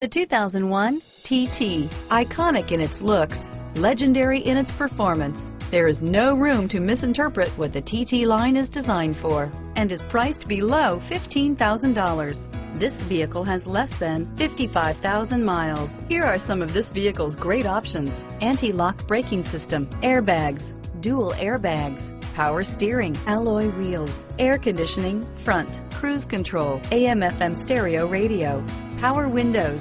The 2001 TT, iconic in its looks, legendary in its performance, there is no room to misinterpret what the TT line is designed for and is priced below $15,000. This vehicle has less than 55,000 miles. Here are some of this vehicle's great options. Anti-lock braking system, airbags, dual airbags, power steering, alloy wheels, air conditioning, front, cruise control, AM FM stereo radio, power windows,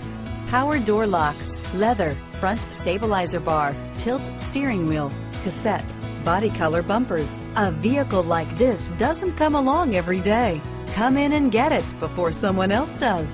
power door locks, leather, front stabilizer bar, tilt steering wheel, cassette, body color bumpers. A vehicle like this doesn't come along every day. Come in and get it before someone else does.